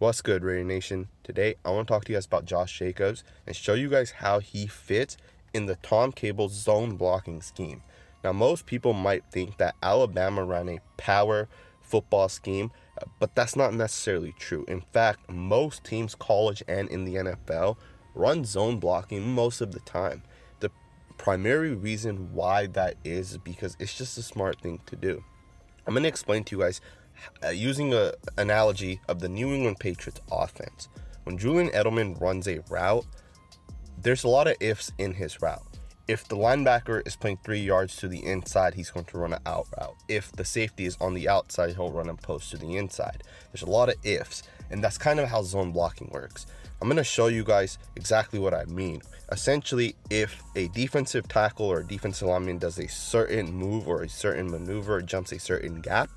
What's good, Raider Nation? Today, I want to talk to you guys about Josh Jacobs and show you guys how he fits in the Tom Cable zone blocking scheme. Now, most people might think that Alabama ran a power football scheme, but that's not necessarily true. In fact, most teams, college and in the NFL, run zone blocking most of the time. The primary reason why that is because it's just a smart thing to do. I'm going to explain to you guys uh, using a analogy of the New England Patriots offense. When Julian Edelman runs a route, there's a lot of ifs in his route. If the linebacker is playing three yards to the inside, he's going to run an out route. If the safety is on the outside, he'll run a post to the inside. There's a lot of ifs, and that's kind of how zone blocking works. I'm going to show you guys exactly what I mean. Essentially, if a defensive tackle or a defensive lineman does a certain move or a certain maneuver jumps a certain gap,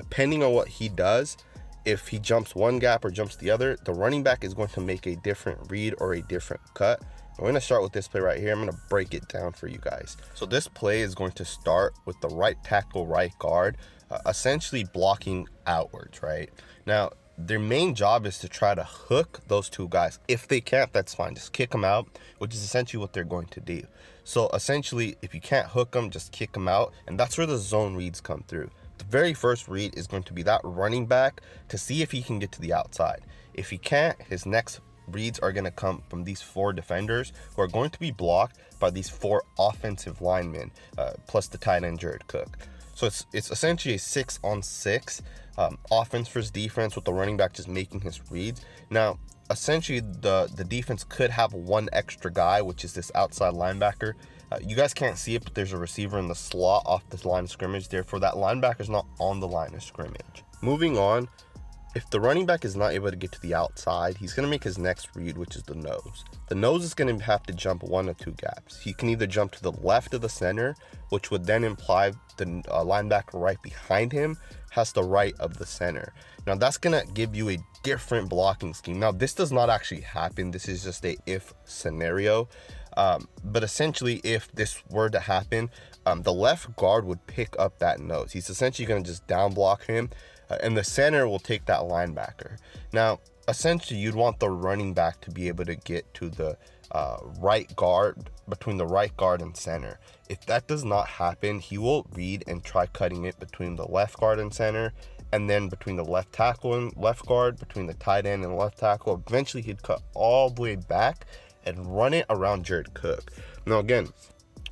depending on what he does, if he jumps one gap or jumps the other, the running back is going to make a different read or a different cut. We're going to start with this play right here. I'm going to break it down for you guys. So this play is going to start with the right tackle, right guard, uh, essentially blocking outwards, right? Now, their main job is to try to hook those two guys. If they can't, that's fine. Just kick them out, which is essentially what they're going to do. So essentially, if you can't hook them, just kick them out. And that's where the zone reads come through the very first read is going to be that running back to see if he can get to the outside. If he can't, his next reads are going to come from these four defenders who are going to be blocked by these four offensive linemen, uh, plus the tight end Jared Cook. So it's it's essentially a six on six um, offense versus defense with the running back just making his reads. Now, essentially, the the defense could have one extra guy, which is this outside linebacker uh, you guys can't see it, but there's a receiver in the slot off the line of scrimmage. Therefore, that linebacker is not on the line of scrimmage. Moving on, if the running back is not able to get to the outside, he's going to make his next read, which is the nose. The nose is going to have to jump one or two gaps. He can either jump to the left of the center, which would then imply the uh, linebacker right behind him has the right of the center. Now, that's going to give you a different blocking scheme. Now, this does not actually happen. This is just a if scenario. Um, but essentially, if this were to happen, um, the left guard would pick up that nose. He's essentially going to just down block him, uh, and the center will take that linebacker. Now, essentially, you'd want the running back to be able to get to the uh, right guard between the right guard and center. If that does not happen, he will read and try cutting it between the left guard and center, and then between the left tackle and left guard, between the tight end and left tackle. Eventually, he'd cut all the way back and run it around Jared Cook. Now, again,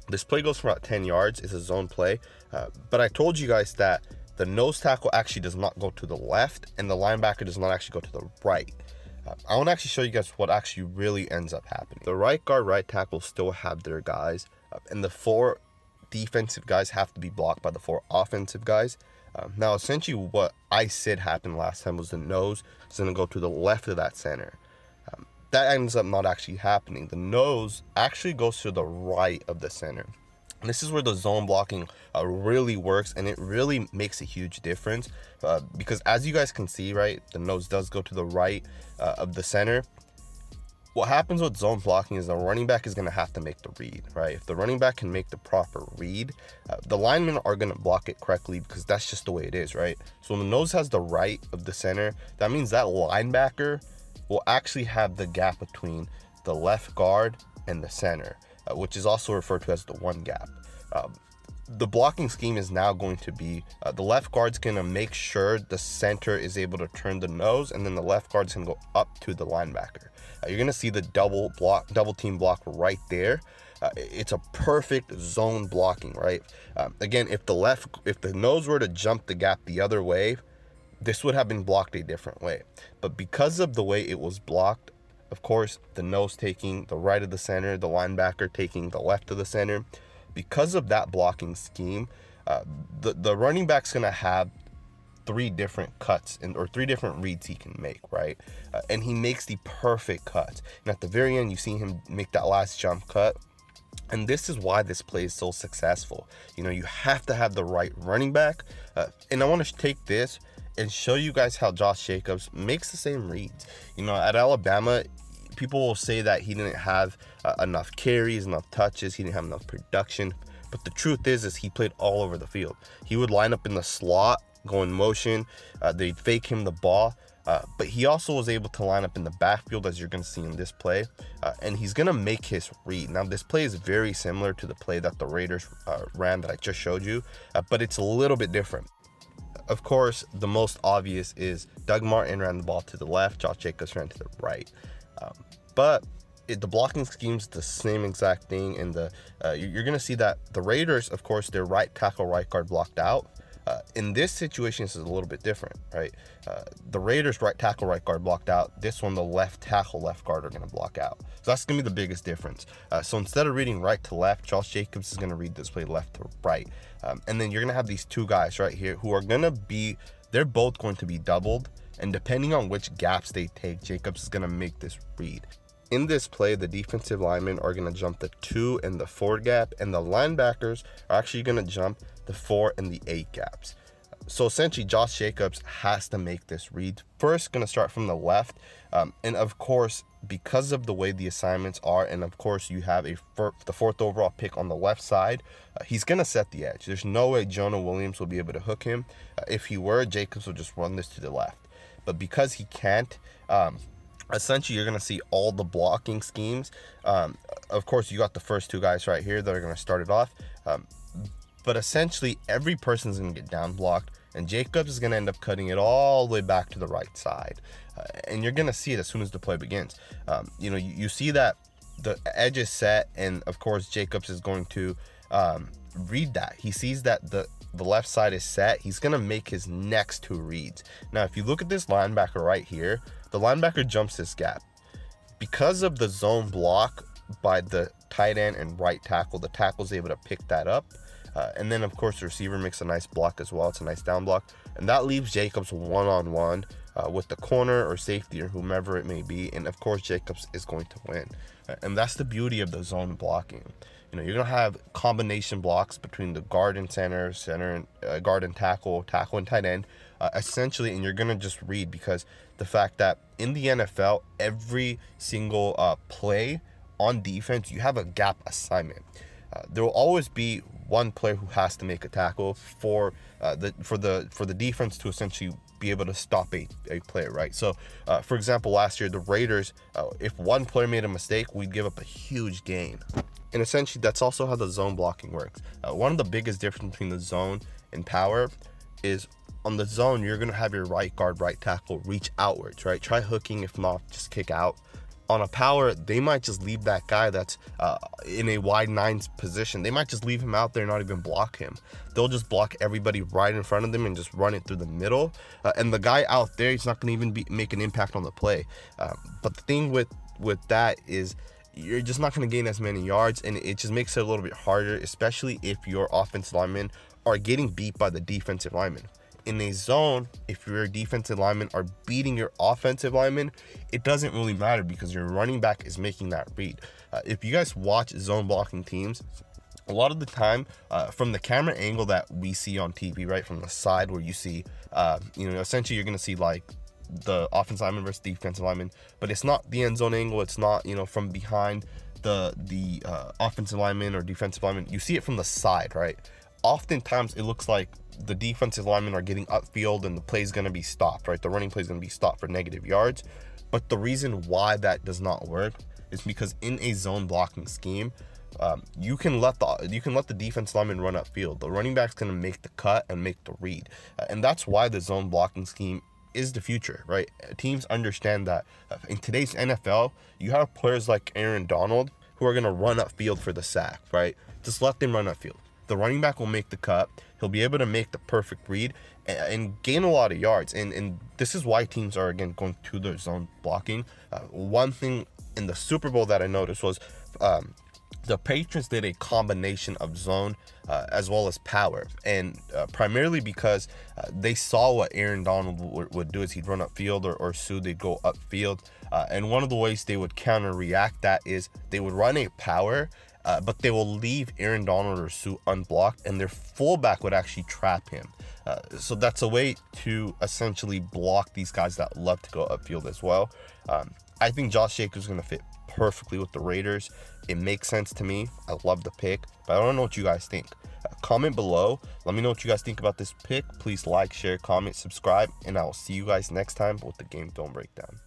this play goes for about 10 yards. It's a zone play. Uh, but I told you guys that the nose tackle actually does not go to the left and the linebacker does not actually go to the right. Uh, I want to actually show you guys what actually really ends up happening. The right guard, right tackle still have their guys, uh, and the four defensive guys have to be blocked by the four offensive guys. Um, now, essentially, what I said happened last time was the nose is going to go to the left of that center that ends up not actually happening. The nose actually goes to the right of the center. This is where the zone blocking uh, really works and it really makes a huge difference uh, because as you guys can see, right, the nose does go to the right uh, of the center. What happens with zone blocking is the running back is going to have to make the read, right? If the running back can make the proper read, uh, the linemen are going to block it correctly because that's just the way it is, right? So when the nose has the right of the center, that means that linebacker will actually have the gap between the left guard and the center, uh, which is also referred to as the one gap. Um, the blocking scheme is now going to be uh, the left guard's going to make sure the center is able to turn the nose, and then the left guard's going to go up to the linebacker. Uh, you're going to see the double block, double team block right there. Uh, it's a perfect zone blocking, right? Um, again, if the left, if the nose were to jump the gap the other way, this would have been blocked a different way. But because of the way it was blocked, of course, the nose taking the right of the center, the linebacker taking the left of the center, because of that blocking scheme, uh, the, the running back's going to have three different cuts and or three different reads he can make, right? Uh, and he makes the perfect cuts. And at the very end, you see him make that last jump cut. And this is why this play is so successful. You know, you have to have the right running back. Uh, and I want to take this and show you guys how Josh Jacobs makes the same reads. You know, at Alabama, people will say that he didn't have uh, enough carries, enough touches, he didn't have enough production. But the truth is, is he played all over the field. He would line up in the slot, go in motion. Uh, they'd fake him the ball. Uh, but he also was able to line up in the backfield as you're going to see in this play, uh, and he's going to make his read. Now, this play is very similar to the play that the Raiders uh, ran that I just showed you, uh, but it's a little bit different. Of course, the most obvious is Doug Martin ran the ball to the left, Josh Jacobs ran to the right. Um, but it, the blocking scheme's the same exact thing, and the uh, you're going to see that the Raiders, of course, their right tackle, right guard blocked out. Uh, in this situation, this is a little bit different, right? Uh, the Raiders' right tackle, right guard blocked out. This one, the left tackle, left guard are going to block out. So that's going to be the biggest difference. Uh, so instead of reading right to left, Josh Jacobs is going to read this play left to right. Um, and then you're going to have these two guys right here who are going to be, they're both going to be doubled. And depending on which gaps they take, Jacobs is going to make this read. In this play, the defensive linemen are going to jump the two and the four gap, and the linebackers are actually going to jump the four and the eight gaps. So essentially, Josh Jacobs has to make this read. First, going to start from the left. Um, and of course, because of the way the assignments are, and of course, you have a fir- the fourth overall pick on the left side, uh, he's going to set the edge. There's no way Jonah Williams will be able to hook him. Uh, if he were, Jacobs will just run this to the left. But because he can't, um, essentially you're going to see all the blocking schemes um, of course you got the first two guys right here that are going to start it off um, but essentially every person is going to get down blocked and jacobs is going to end up cutting it all the way back to the right side. Uh, and you're going to see it as soon as the play begins. Um, you know you, you, see that the edge is set and of course jacobs is going to um, read that. He sees that the the left side is set. He's going to make his next two reads. Now if you look at this linebacker right here the linebacker jumps this gap. Because of the zone block by the tight end and right tackle, the tackle is able to pick that up. Uh, and then, of course, the receiver makes a nice block as well. It's a nice down block. And that leaves Jacobs one on one with the corner or safety or whomever it may be. And of course, Jacobs is going to win. Uh, and that's the beauty of the zone blocking. You know, you're going to have combination blocks between the guard and center, center and uh, guard and tackle, tackle and tight end uh, essentially, and you're gonna just read because the fact that in the NFL, every single uh, play on defense, you have a gap assignment. Uh, there will always be one player who has to make a tackle for uh, the for the for the defense to essentially be able to stop a, a player, right? So, uh, for example, last year the Raiders, uh, if one player made a mistake, we'd give up a huge gain. And essentially, that's also how the zone blocking works. Uh, one of the biggest difference between the zone and power is on the zone, you're going to have your right guard, right tackle reach outwards, right? Try hooking, if not, just kick out. On a power, they might just leave that guy that's uh, in a wide nine position. They might just leave him out there, not even block him. They'll just block everybody right in front of them and just run it through the middle. Uh, and the guy out there, he's not going to even be, make an impact on the play. Uh, but the thing with with that is you're just not going to gain as many yards and it just makes it a little bit harder especially if your offensive linemen are getting beat by the defensive linemen in a zone, if your defensive linemen are beating your offensive linemen, it doesn't really matter because your running back is making that read. Uh, if you guys watch zone blocking teams, a lot of the time uh, from the camera angle that we see on TV, right from the side where you see, uh, you know, essentially you're gonna see like the offensive lineman versus defensive lineman, but it's not the end zone angle. It's not you know from behind the the uh, offensive lineman or defensive lineman. You see it from the side, right? Oftentimes it looks like the defensive linemen are getting upfield and the play is going to be stopped, right? The running play is going to be stopped for negative yards. But the reason why that does not work is because in a zone blocking scheme, um, you can let the you can let the defense lineman run upfield. The running back's going to make the cut and make the read, uh, and that's why the zone blocking scheme is the future, right? Teams understand that uh, in today's NFL, you have players like Aaron Donald who are going to run upfield for the sack, right? Just let them run upfield. The running back will make the cut. He'll be able to make the perfect read and, and gain a lot of yards. And, and this is why teams are, again, going to their zone blocking. Uh, one thing in the Super Bowl that I noticed was um, the Patriots did a combination of zone uh, as well as power, and uh, primarily because uh, they saw what Aaron Donald would, would, do is he'd run upfield or, or Suh they'd go upfield, uh, and one of the ways they would counter react that is they would run a power uh, but they will leave Aaron Donald or Suh unblocked, and their fullback would actually trap him. Uh, so that's a way to essentially block these guys that love to go upfield as well. Um, I think Josh Jacobs is going to fit perfectly with the Raiders. It makes sense to me. I love the pick, but I don't know what you guys think. Uh, comment below. Let me know what you guys think about this pick. Please like, share, comment, subscribe, and I will see you guys next time with the Game Film Breakdown.